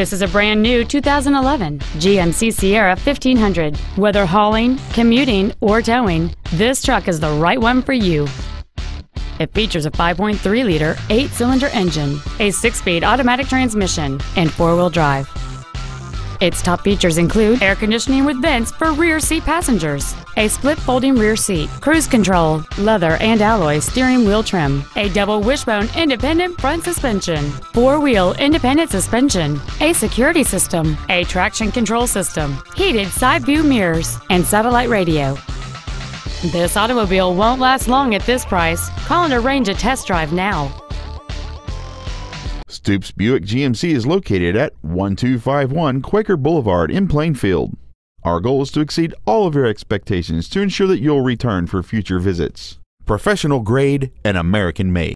This is a brand new 2011 GMC Sierra 1500. Whether hauling, commuting, or towing, this truck is the right one for you. It features a 5.3 liter, 8 cylinder engine, a 6 speed automatic transmission, and 4 wheel drive. Its top features include air conditioning with vents for rear seat passengers, a split folding rear seat, cruise control, leather and alloy steering wheel trim, a double wishbone independent front suspension, four wheel independent suspension, a security system, a traction control system, heated side view mirrors, and satellite radio. This automobile won't last long at this price. Call and arrange a test drive now. Stoops Buick GMC is located at 1251 Quaker Boulevard in Plainfield. Our goal is to exceed all of your expectations to ensure that you'll return for future visits. Professional grade and American made.